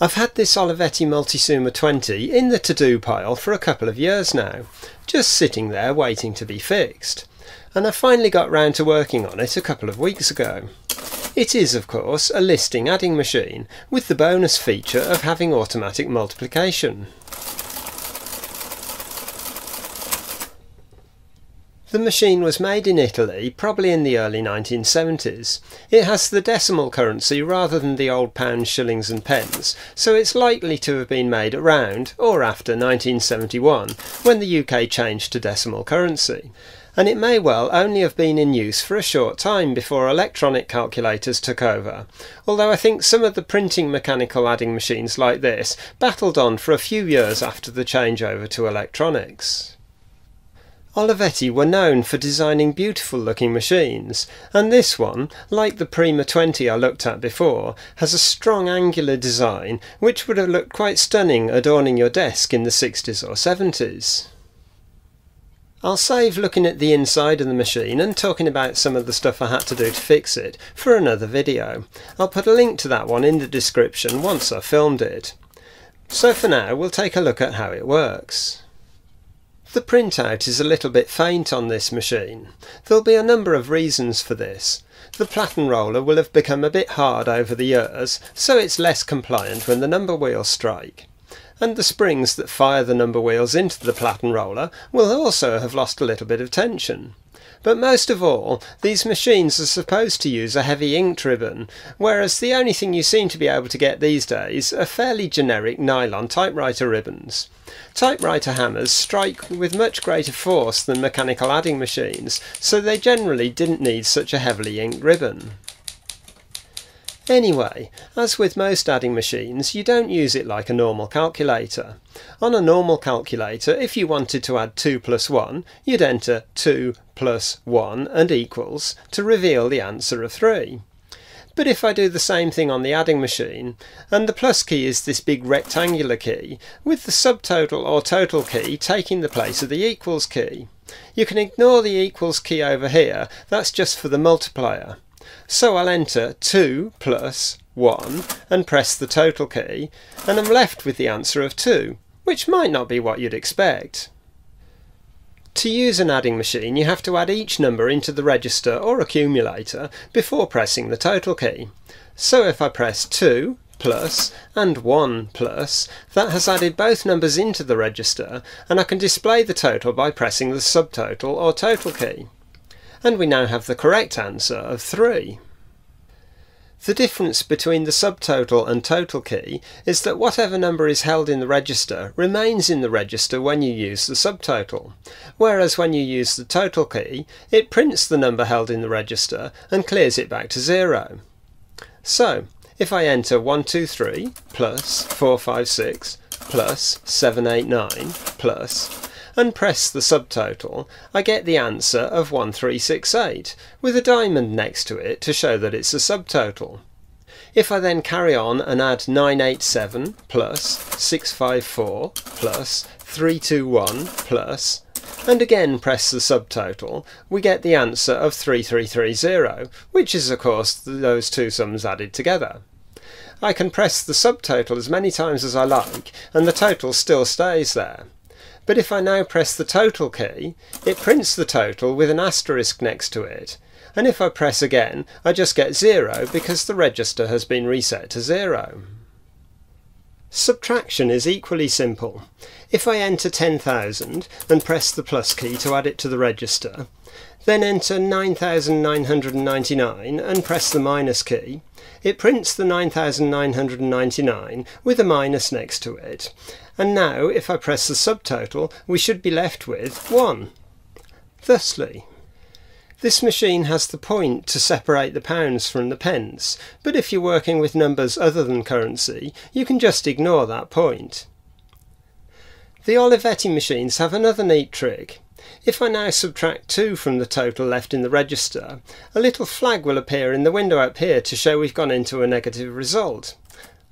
I've had this Olivetti Multisumma 20 in the to-do pile for a couple of years now, just sitting there waiting to be fixed, and I finally got round to working on it a couple of weeks ago. It is, of course, a listing adding machine with the bonus feature of having automatic multiplication. The machine was made in Italy, probably in the early 1970s. It has the decimal currency rather than the old pounds, shillings and pence, so it's likely to have been made around or after 1971, when the UK changed to decimal currency. And it may well only have been in use for a short time before electronic calculators took over, although I think some of the printing mechanical adding machines like this battled on for a few years after the changeover to electronics. Olivetti were known for designing beautiful looking machines, and this one, like the Prima 20 I looked at before, has a strong angular design which would have looked quite stunning adorning your desk in the 60s or 70s. I'll save looking at the inside of the machine and talking about some of the stuff I had to do to fix it for another video. I'll put a link to that one in the description once I've filmed it. So for now we'll take a look at how it works. The printout is a little bit faint on this machine. There'll be a number of reasons for this. The platen roller will have become a bit hard over the years, so it's less compliant when the number wheels strike. And the springs that fire the number wheels into the platen roller will also have lost a little bit of tension. But most of all, these machines are supposed to use a heavy inked ribbon, whereas the only thing you seem to be able to get these days are fairly generic nylon typewriter ribbons. Typewriter hammers strike with much greater force than mechanical adding machines, so they generally didn't need such a heavily inked ribbon. Anyway, as with most adding machines, you don't use it like a normal calculator. On a normal calculator, if you wanted to add 2 plus 1, you'd enter 2 plus 1 and equals to reveal the answer of 3. But if I do the same thing on the adding machine, and the plus key is this big rectangular key, with the subtotal or total key taking the place of the equals key. You can ignore the equals key over here, that's just for the multiplier. So I'll enter 2 plus 1 and press the total key, and I'm left with the answer of 2, which might not be what you'd expect. To use an adding machine you have to add each number into the register or accumulator before pressing the total key. So if I press 2 plus and 1 plus, that has added both numbers into the register and I can display the total by pressing the subtotal or total key and we now have the correct answer of 3. The difference between the subtotal and total key is that whatever number is held in the register remains in the register when you use the subtotal, whereas when you use the total key, it prints the number held in the register and clears it back to zero. So, if I enter 123 plus 456 plus 789 plus and press the subtotal, I get the answer of 1368, with a diamond next to it to show that it's a subtotal. If I then carry on and add 987 plus 654 plus 321 plus and again press the subtotal, we get the answer of 3330, which is of course those two sums added together. I can press the subtotal as many times as I like and the total still stays there. But if I now press the total key, it prints the total with an asterisk next to it. And if I press again, I just get zero because the register has been reset to zero. Subtraction is equally simple. If I enter 10,000 and press the plus key to add it to the register, then enter 9999 and press the minus key, it prints the 9999 with a minus next to it. And now, if I press the subtotal, we should be left with 1. Thusly, this machine has the point to separate the pounds from the pence, but if you're working with numbers other than currency, you can just ignore that point. The Olivetti machines have another neat trick. If I now subtract 2 from the total left in the register, a little flag will appear in the window up here to show we've gone into a negative result.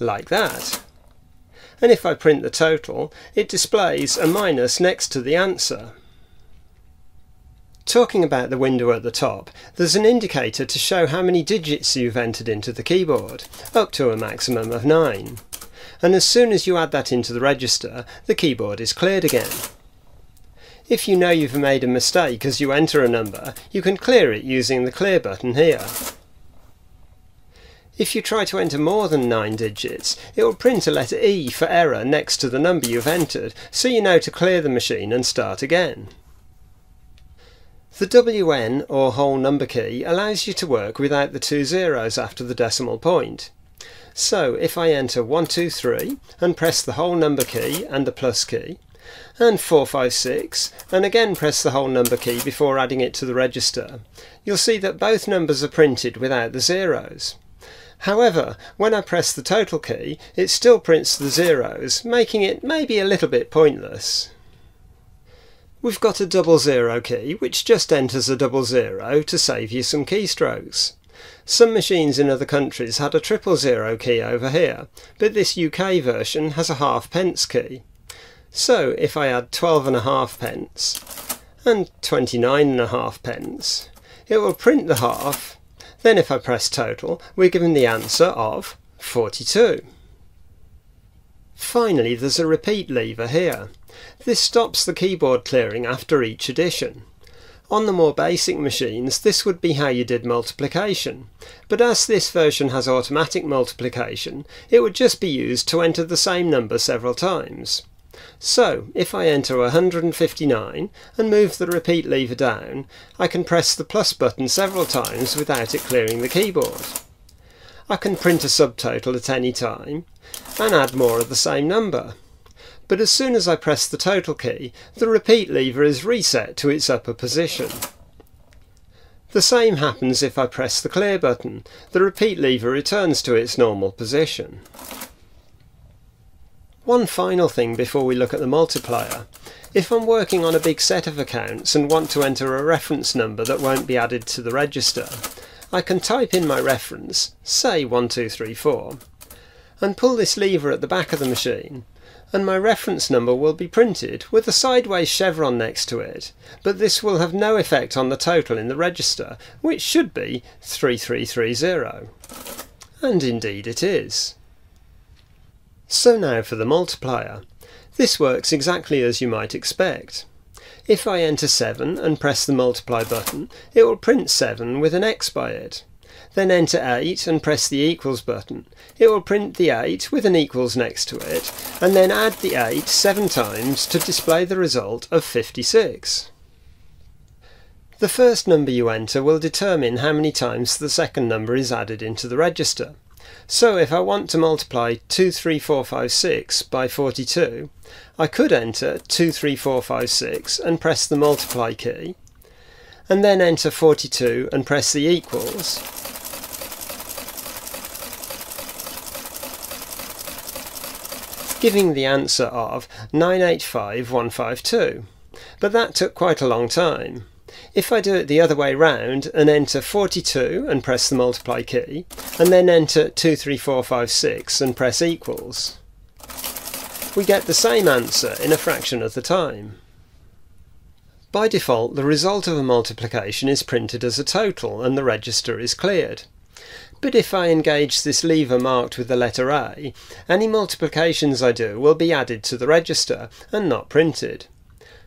Like that and if I print the total, it displays a minus next to the answer. Talking about the window at the top, there's an indicator to show how many digits you've entered into the keyboard, up to a maximum of 9. and as soon as you add that into the register, the keyboard is cleared again. If you know you've made a mistake as you enter a number, you can clear it using the clear button here. If you try to enter more than 9 digits, it will print a letter E for error next to the number you've entered, so you know to clear the machine and start again. The WN or whole number key allows you to work without the two zeros after the decimal point. So if I enter 123 and press the whole number key and the plus key, and 456 and again press the whole number key before adding it to the register, you'll see that both numbers are printed without the zeros. However, when I press the total key, it still prints the zeros, making it maybe a little bit pointless. We've got a double zero key, which just enters a double zero to save you some keystrokes. Some machines in other countries had a triple zero key over here, but this UK version has a half pence key. So if I add twelve and twelve and a half pence and twenty nine and twenty nine and a half pence, it will print the half then if I press total, we're given the answer of 42. Finally, there's a repeat lever here. This stops the keyboard clearing after each addition. On the more basic machines, this would be how you did multiplication, but as this version has automatic multiplication, it would just be used to enter the same number several times. So, if I enter 159 and move the repeat lever down, I can press the plus button several times without it clearing the keyboard. I can print a subtotal at any time and add more of the same number. But as soon as I press the total key, the repeat lever is reset to its upper position. The same happens if I press the clear button. The repeat lever returns to its normal position. One final thing before we look at the multiplier. If I'm working on a big set of accounts and want to enter a reference number that won't be added to the register, I can type in my reference, say 1234, and pull this lever at the back of the machine, and my reference number will be printed with a sideways chevron next to it, but this will have no effect on the total in the register, which should be 3330. And indeed it is. So now for the multiplier. This works exactly as you might expect. If I enter 7 and press the multiply button, it will print 7 with an X by it. Then enter 8 and press the equals button. It will print the 8 with an equals next to it, and then add the 8 seven times to display the result of 56. The first number you enter will determine how many times the second number is added into the register. So if I want to multiply 23456 by 42, I could enter 23456 and press the multiply key, and then enter 42 and press the equals, giving the answer of 985152. But that took quite a long time. If I do it the other way round and enter 42 and press the multiply key, and then enter 23456 and press equals, we get the same answer in a fraction of the time. By default, the result of a multiplication is printed as a total and the register is cleared. But if I engage this lever marked with the letter A, any multiplications I do will be added to the register and not printed.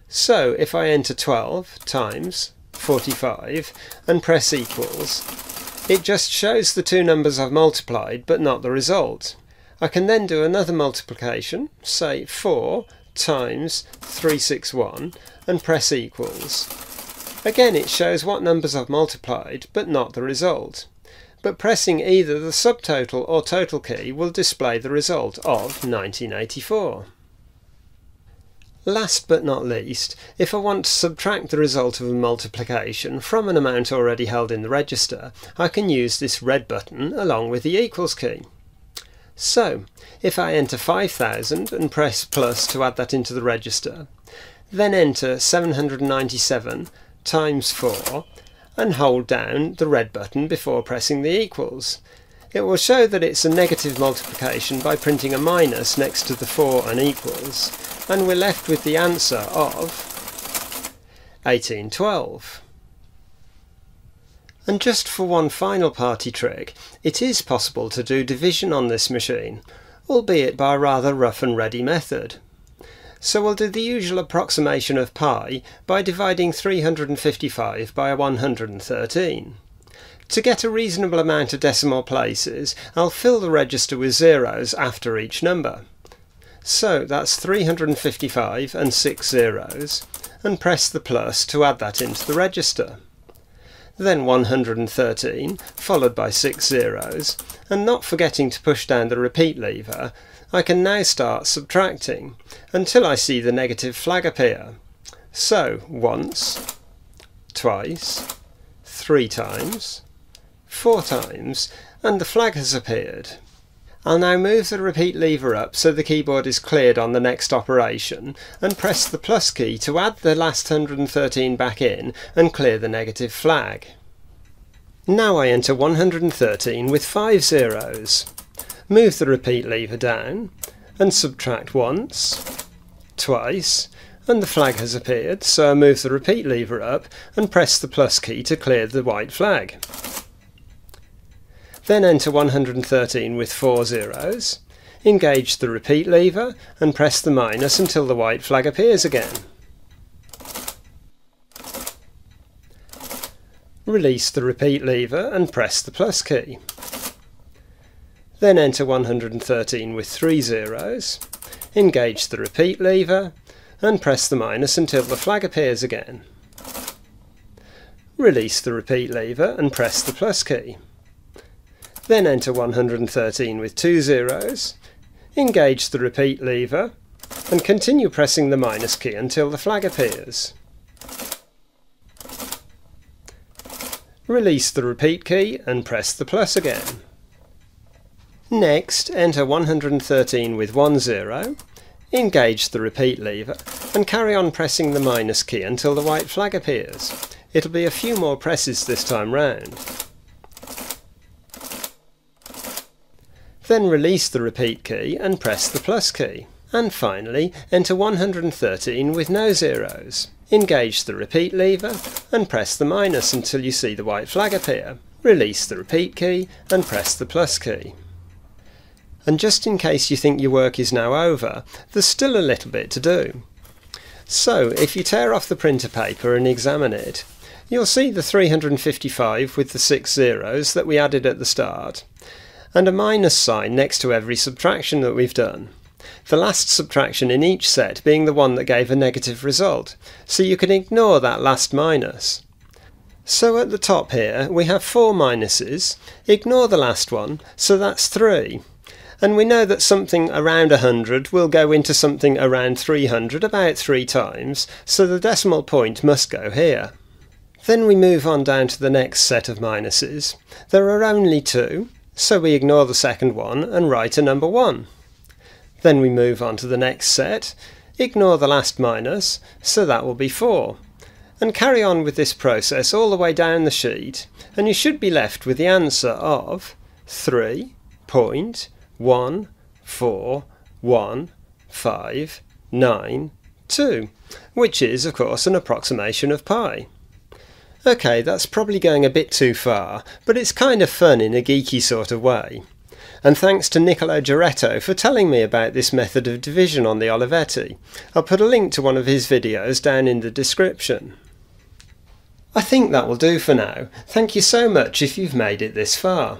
So if I enter 12 times 45 and press equals, it just shows the two numbers I've multiplied but not the result. I can then do another multiplication, say 4 times 361 and press equals. Again it shows what numbers I've multiplied but not the result. But pressing either the subtotal or total key will display the result of 1984. Last but not least, if I want to subtract the result of a multiplication from an amount already held in the register, I can use this red button along with the equals key. So, if I enter 5000 and press plus to add that into the register, then enter 797 times 4 and hold down the red button before pressing the equals. It will show that it's a negative multiplication by printing a minus next to the 4 and equals, and we're left with the answer of 1812. And just for one final party trick, it is possible to do division on this machine, albeit by a rather rough and ready method. So we'll do the usual approximation of pi by dividing 355 by 113. To get a reasonable amount of decimal places, I'll fill the register with zeros after each number. So that's 355 and 6 zeros, and press the plus to add that into the register. Then 113, followed by 6 zeros, and not forgetting to push down the repeat lever, I can now start subtracting, until I see the negative flag appear. So, once, twice, three times, four times, and the flag has appeared. I'll now move the repeat lever up so the keyboard is cleared on the next operation and press the plus key to add the last 113 back in and clear the negative flag. Now I enter 113 with 5 zeros. Move the repeat lever down and subtract once, twice, and the flag has appeared so I move the repeat lever up and press the plus key to clear the white flag. Then enter 113 with four zeros. Engage the repeat lever and press the minus until the white flag appears again. Release the repeat lever and press the plus key. Then enter 113 with three zeros. Engage the repeat lever and press the minus until the flag appears again. Release the repeat lever and press the plus key. Then enter 113 with two zeros, engage the repeat lever, and continue pressing the minus key until the flag appears. Release the repeat key and press the plus again. Next, enter 113 with one zero, engage the repeat lever, and carry on pressing the minus key until the white flag appears. It'll be a few more presses this time round. Then release the repeat key and press the plus key. And finally, enter 113 with no zeros. Engage the repeat lever and press the minus until you see the white flag appear. Release the repeat key and press the plus key. And just in case you think your work is now over, there's still a little bit to do. So if you tear off the printer paper and examine it, you'll see the 355 with the six zeros that we added at the start, and a minus sign next to every subtraction that we've done. The last subtraction in each set being the one that gave a negative result, so you can ignore that last minus. So at the top here we have four minuses, ignore the last one, so that's three. And we know that something around 100 will go into something around 300 about three times, so the decimal point must go here. Then we move on down to the next set of minuses. There are only two, so we ignore the second one and write a number 1. Then we move on to the next set, ignore the last minus, so that will be 4. And carry on with this process all the way down the sheet, and you should be left with the answer of 3.141592, which is, of course, an approximation of pi. Okay, that's probably going a bit too far, but it's kind of fun in a geeky sort of way. And thanks to Nicolò Geretto for telling me about this method of division on the Olivetti. I'll put a link to one of his videos down in the description. I think that will do for now. Thank you so much if you've made it this far.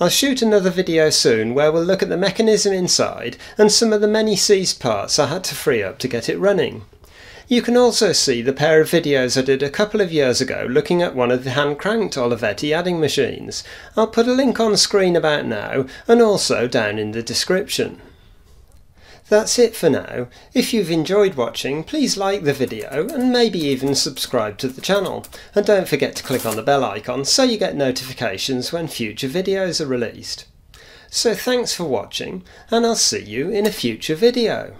I'll shoot another video soon where we'll look at the mechanism inside and some of the many seized parts I had to free up to get it running. You can also see the pair of videos I did a couple of years ago looking at one of the hand-cranked Olivetti adding machines. I'll put a link on screen about now and also down in the description. That's it for now. If you've enjoyed watching, please like the video and maybe even subscribe to the channel. And don't forget to click on the bell icon so you get notifications when future videos are released. So thanks for watching and I'll see you in a future video.